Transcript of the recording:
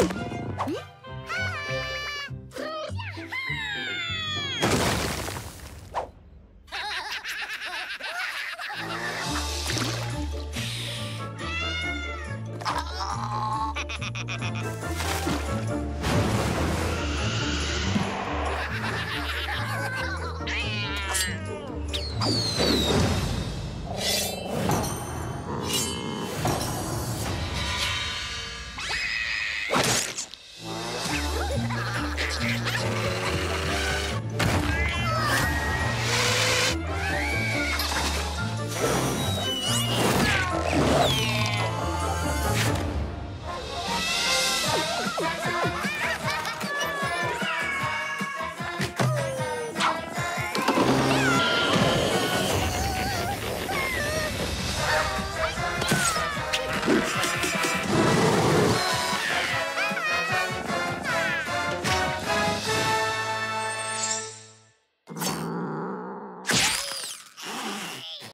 you Jackson.